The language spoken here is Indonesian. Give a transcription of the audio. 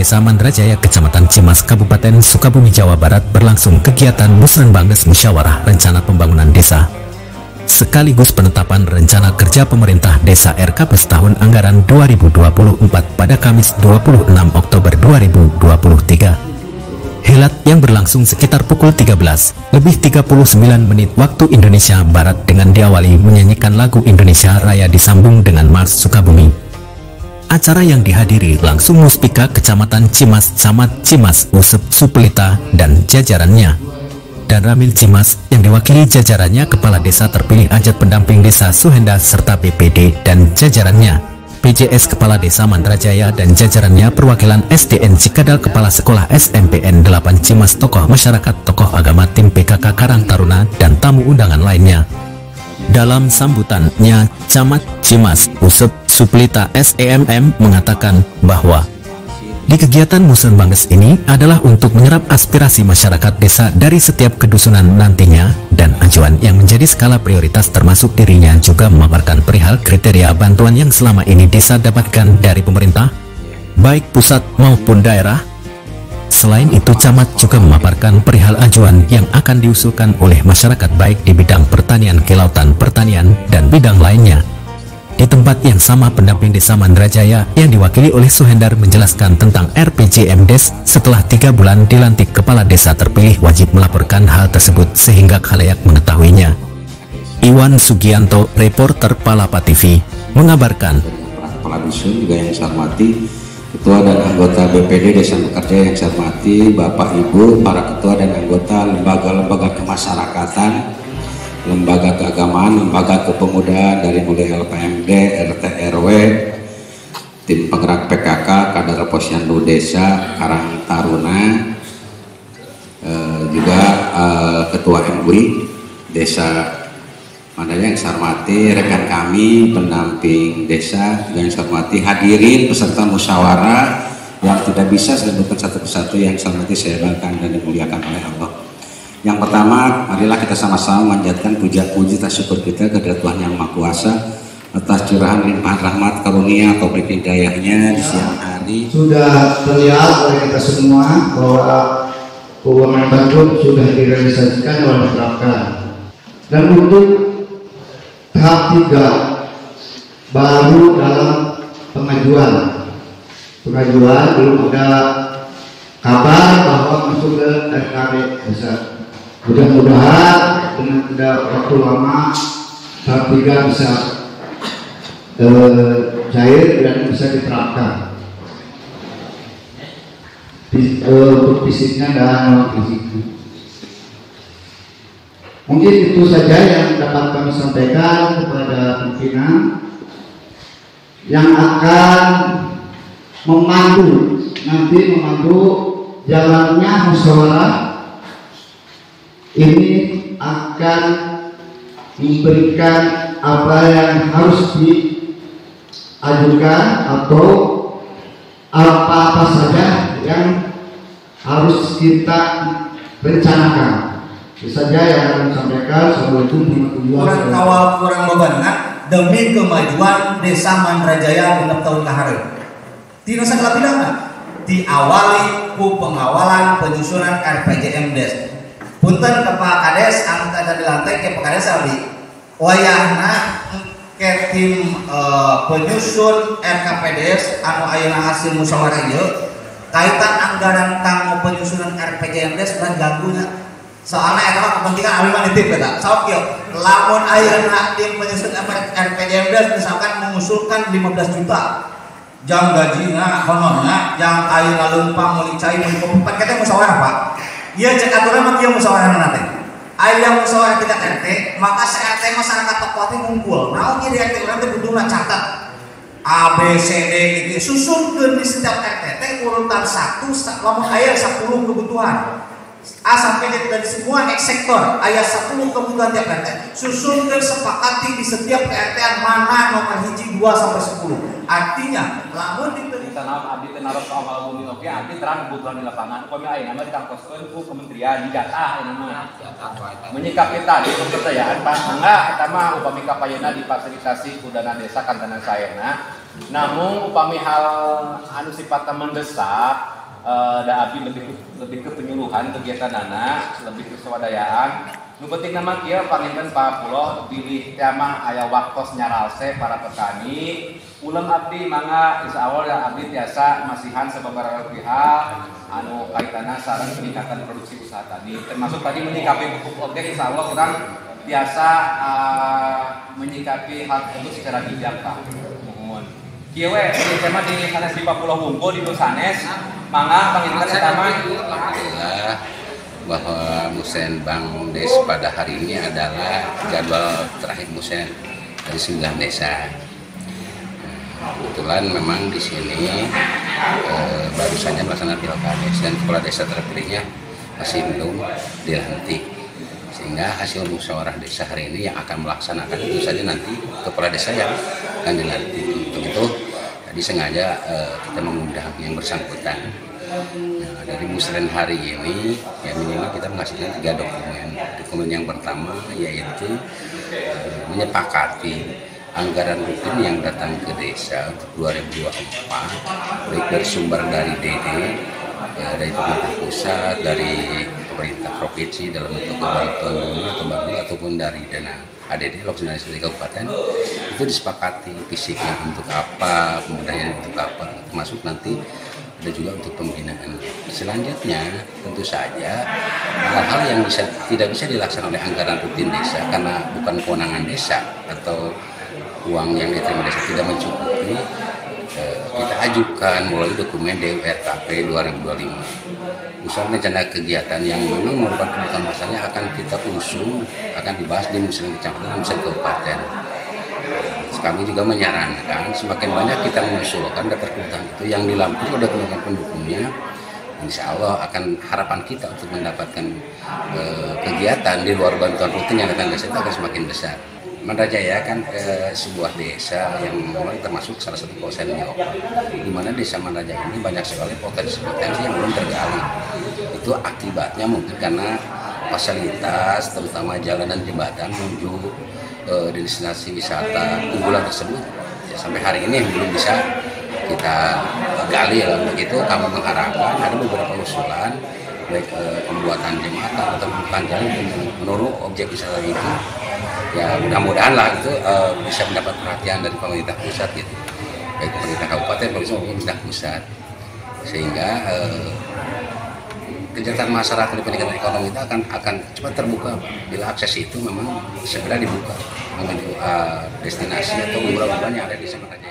Desa Mandrajaya, Kecamatan Cimas, Kabupaten Sukabumi, Jawa Barat berlangsung kegiatan Musrenbangdes Musyawarah Rencana Pembangunan Desa sekaligus penetapan rencana kerja pemerintah desa RKP tahun anggaran 2024 pada Kamis 26 Oktober 2023. Helat yang berlangsung sekitar pukul 13 lebih 39 menit waktu Indonesia Barat dengan diawali menyanyikan lagu Indonesia Raya disambung dengan Mars Sukabumi. Acara yang dihadiri langsung Muspika Kecamatan Cimas, Camat Cimas, Usep Supelita, dan jajarannya dan Ramil Cimas yang diwakili jajarannya Kepala Desa terpilih Ajat Pendamping Desa Suhenda serta BPD dan jajarannya PJS Kepala Desa Mandrajaya dan jajarannya perwakilan SDN Cikadal Kepala Sekolah SMPN 8 Cimas tokoh masyarakat tokoh agama tim PKK Karang Taruna dan tamu undangan lainnya. Dalam sambutannya, Camat Cimas Usep Suplita SEMM mengatakan bahwa di kegiatan Musen Bangges ini adalah untuk menyerap aspirasi masyarakat desa dari setiap kedusunan nantinya dan acuan yang menjadi skala prioritas termasuk dirinya juga memaparkan perihal kriteria bantuan yang selama ini desa dapatkan dari pemerintah, baik pusat maupun daerah. Selain itu, camat juga memaparkan perihal ajuan yang akan diusulkan oleh masyarakat baik di bidang pertanian, kelautan, pertanian, dan bidang lainnya. Di tempat yang sama pendamping desa Mandrajaya yang diwakili oleh Suhendar menjelaskan tentang RPJM Des setelah tiga bulan dilantik kepala desa terpilih wajib melaporkan hal tersebut sehingga khalayak mengetahuinya. Iwan Sugianto, reporter Palapa TV, mengabarkan. Kepala Dusun juga yang saya hormati, Ketua dan anggota BPD Desa Bekerja yang saya hormati, Bapak Ibu, para ketua dan anggota lembaga-lembaga kemasyarakatan, lembaga keagamaan, lembaga kepemudaan dari mulai LPMD, RT RW, tim penggerak PKK, kader posyandu desa, Karang Taruna, eh, juga eh, ketua MUI desa mana yang saya hormati, rekan kami, pendamping desa, yang saya hormati, hadirin peserta musyawarah yang tidak bisa saya sebutkan satu persatu yang saya hormati saya banggakan dan dimuliakan oleh Allah. Yang pertama, marilah kita sama-sama manjatkan puja-puji tak syukur kita kepada Tuhan Yang Maha Kuasa atas curahan limpahan rahmat karunia atau hidayahnya di siang hari. Sudah terlihat oleh kita semua bahwa keuangan bantuan sudah direalisasikan oleh masyarakat. Dan untuk tahap tiga baru dalam pengajuan pengajuan belum ada kabar bahwa masuk ke RKB besar mudah-mudahan dengan tidak waktu lama tahap tiga bisa eh, cair dan bisa diterapkan. Bis, eh, untuk fisiknya dan non fisiknya mungkin itu saja yang dapat kami sampaikan kepada pimpinan yang akan memandu nanti memandu jalannya musyawarah ini akan memberikan apa yang harus diajukan atau apa-apa saja yang harus kita rencanakan. Itu saja yang akan sampaikan. Assalamualaikum warahmatullahi wabarakatuh. Kurang awal kurang bebanat demi kemajuan Desa Mandrajaya genap tahun kahari. Tidak segala pidana diawali ku pengawalan penyusunan RPJM Des punten ke Pak Kades anu ada di lantai ke Pak Kades abdi wayahna ke tim uh, penyusun RKPDS anu ayeuna hasil musyawarah ieu kaitan anggaran kanggo penyusunan RPJMDes dan ganggunya. Soalnya eta mah kepentingan abdi mah nitip eta. Sok kieu lamun ayeuna tim penyusun RPJMDes misalkan mengusulkan 15 juta jam gajinya honornya yang air lalu pang melicai melikop pan kita musyawarah pak Iya cek aturan mah kieu musyawarah nanti. Aya musyawarah tingkat RT, maka se RT masyarakat tokoh ngumpul. Naon ieu di RT urang teh kuduna catat A B C D gitu. Susunkeun di setiap RT teh urutan 1 lamun aya 10 kebutuhan. A sampai Z dari semua X sektor ayat 10 kebutuhan tiap RT susunkan sepakati di setiap RT mana nomor hiji 2 sampai 10 artinya lamun di tanah abdi teh naros awal bumi. Oke abdi terang kebutuhan di lapangan. Kami ayeuna mah ditangkoskeun ku kementerian di data ini mah menyikapi tadi kepercayaan pak. Enggak kita mah upami kapayeuna difasilitasi ku dana desa kan dana saena namun upami hal anu sifatnya mendesak uh, da abdi lebih lebih ke penyuluhan kegiatan anak lebih ke swadayaan penting nama kia panginten Pak Pulo pilih tema ayah waktu nyaralse para petani. Ulang abdi mangga insya Allah ya abdi biasa masihan sebeberapa pihak anu kaitannya sarang peningkatan produksi usaha tadi termasuk tadi menyikapi pupuk objek insya Allah kurang biasa uh, menyikapi hal tersebut secara bijak Pak. Mohon. Kiewe, ini tema di sanes di Pulau Wungko di Nusanes, mangga panginten pertama bahwa musen Bang Des pada hari ini adalah jadwal terakhir musen dari 9 desa. Kebetulan memang di sini eh, baru saja melaksanakan pilkades dan kepala desa terpilihnya masih belum dilantik. Sehingga hasil musyawarah desa hari ini yang akan melaksanakan itu saja nanti kepala desa yang akan dilantik. Untuk itu tadi sengaja eh, kita mengundang yang bersangkutan Nah, dari musren hari ini ya minimal kita menghasilkan tiga dokumen. Dokumen yang pertama yaitu eh, menyepakati anggaran rutin yang datang ke desa untuk 2024 baik dari sumber dari DD ya, dari pemerintah pusat, dari pemerintah provinsi dalam bentuk bantuan atau bantuan ataupun dari dana ADD lokasi dari kabupaten itu disepakati fisiknya untuk apa, pemberdayaan untuk apa, termasuk nanti ada juga untuk pembinaan. Selanjutnya tentu saja hal-hal yang bisa tidak bisa dilaksanakan oleh anggaran rutin desa karena bukan kewenangan desa atau uang yang diterima desa tidak mencukupi eh, kita ajukan melalui dokumen DURKP 2025 misalnya rencana kegiatan yang memang merupakan kebutuhan masanya akan kita usung akan dibahas di musim kecamatan musim kabupaten kami juga menyarankan semakin banyak kita mengusulkan daftar kebutuhan itu yang di Lampung ada teman pendukungnya Insya Allah akan harapan kita untuk mendapatkan e, kegiatan di luar bantuan rutin yang datang desa itu akan semakin besar. Mandrajaya kan e, sebuah desa yang memang termasuk salah satu kawasan di mana desa Mandrajaya ini banyak sekali potensi-potensi yang belum tergali. Itu akibatnya mungkin karena fasilitas terutama jalan dan jembatan menuju uh, destinasi wisata unggulan tersebut. Ya, sampai hari ini belum bisa kita gali ya untuk itu kami mengharapkan ada beberapa usulan baik uh, pembuatan jembatan atau pembuatan jalan menurut objek wisata itu. Ya mudah-mudahan lah itu uh, bisa mendapat perhatian dari pemerintah pusat gitu. Baik pemerintah kabupaten maupun pemerintah pusat. Sehingga uh, kegiatan masyarakat di pendidikan ekonomi itu akan akan cepat terbuka bila akses itu memang segera dibuka menuju uh, destinasi atau umroh yang ada di Samaraja.